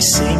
isimbi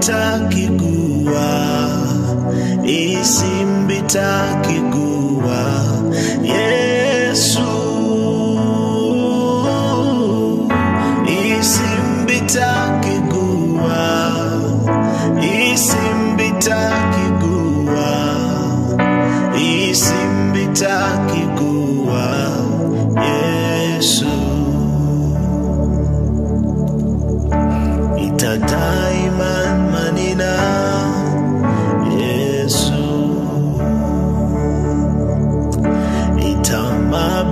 takiguwa isimbi takiguwa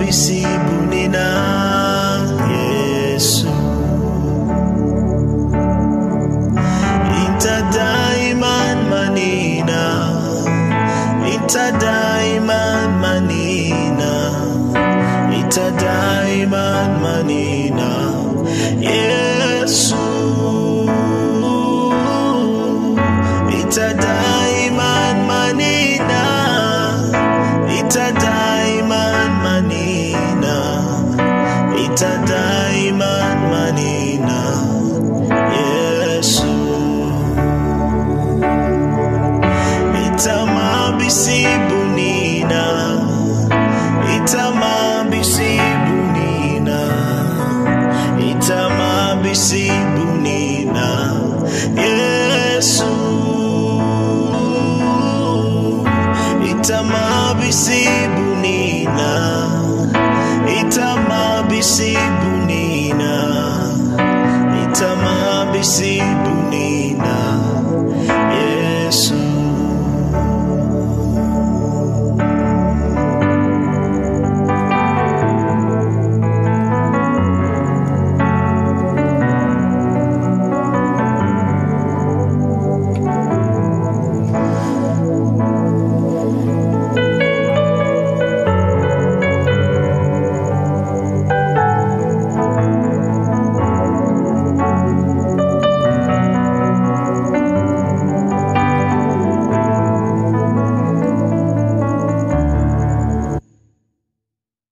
isipuni ng Yesu Itadaiman manina Itadaiman manina Itadaiman manina Yeah da da. receive